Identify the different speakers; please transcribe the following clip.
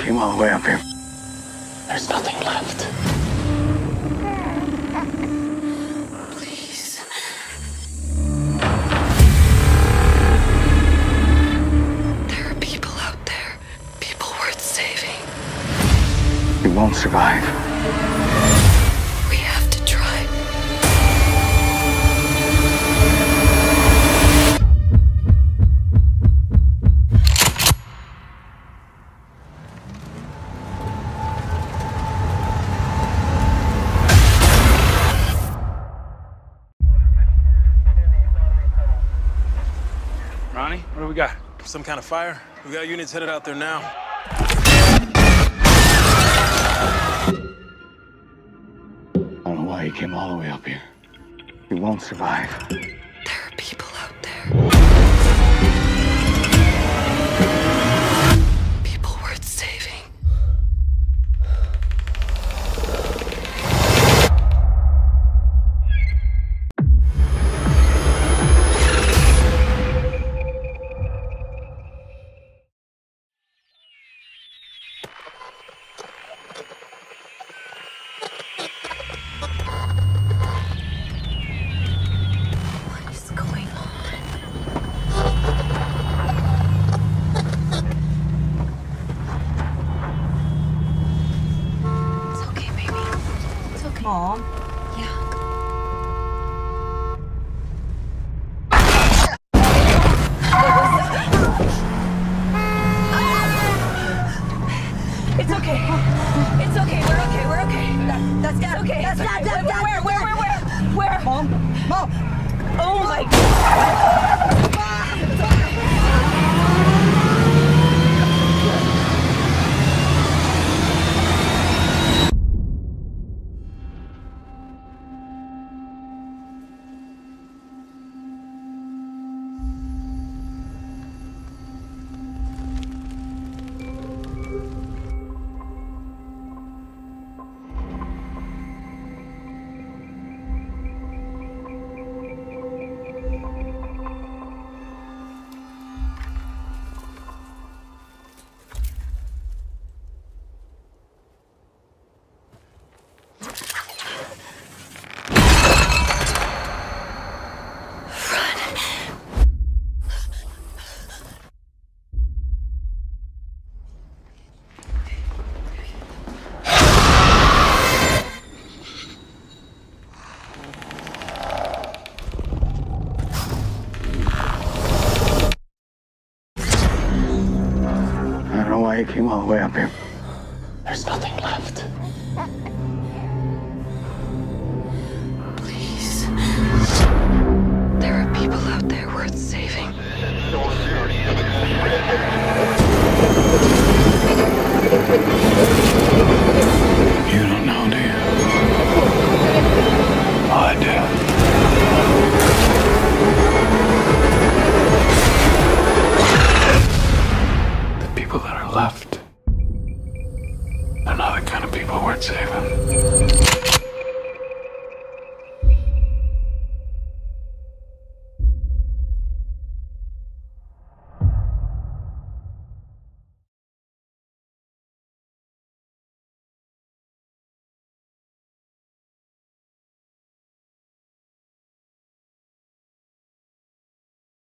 Speaker 1: came all the way up here. There's nothing left.
Speaker 2: Please. There are people out there. People worth saving.
Speaker 1: You won't survive.
Speaker 2: We
Speaker 3: got? Some kind of fire? We got units headed out there now.
Speaker 1: I don't know why he came all the way up here. He won't survive.
Speaker 2: There are people out there. It's okay.
Speaker 4: Mom,
Speaker 2: Yeah.
Speaker 4: it's okay. It's okay. We're okay. We're okay. That, that's it's okay. That's not. That, that, where? Where? Where? Where? Where? Mom. Mom. Oh my God.
Speaker 1: I came all the way up here. There's nothing left. are not the kind of people worth saving.